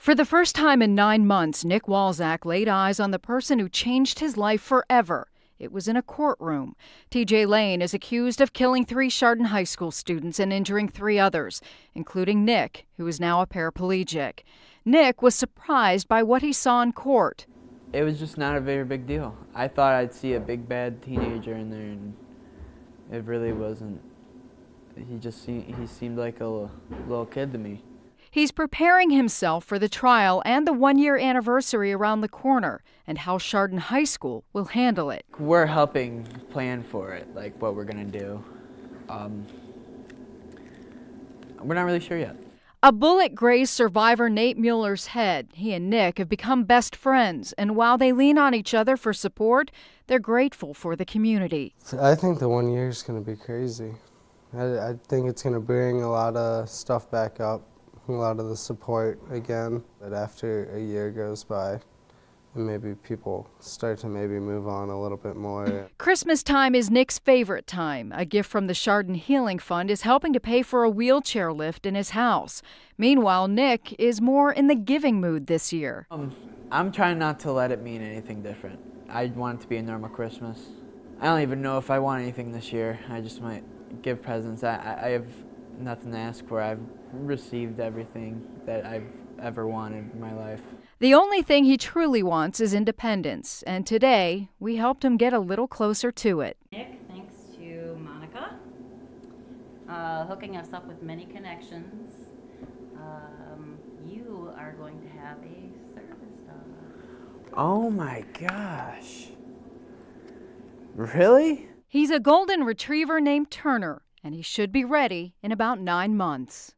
For the first time in nine months, Nick Walczak laid eyes on the person who changed his life forever. It was in a courtroom. TJ Lane is accused of killing three Chardon High School students and injuring three others, including Nick, who is now a paraplegic. Nick was surprised by what he saw in court. It was just not a very big deal. I thought I'd see a big bad teenager in there, and it really wasn't. He just seemed, he seemed like a little kid to me. He's preparing himself for the trial and the one year anniversary around the corner and how Chardon High School will handle it. We're helping plan for it, like what we're going to do. Um, we're not really sure yet. A bullet grazed survivor Nate Mueller's head. He and Nick have become best friends, and while they lean on each other for support, they're grateful for the community. I think the one year is going to be crazy. I, I think it's going to bring a lot of stuff back up a lot of the support again. But after a year goes by, maybe people start to maybe move on a little bit more. Christmas time is Nick's favorite time. A gift from the Chardon Healing Fund is helping to pay for a wheelchair lift in his house. Meanwhile, Nick is more in the giving mood this year. Um, I'm trying not to let it mean anything different. I want it to be a normal Christmas. I don't even know if I want anything this year. I just might give presents. I, I have nothing to ask for. I've received everything that I've ever wanted in my life. The only thing he truly wants is independence, and today we helped him get a little closer to it. Nick, thanks to Monica, uh, hooking us up with many connections, um, you are going to have a service dog. Oh my gosh. Really? He's a golden retriever named Turner and he should be ready in about nine months.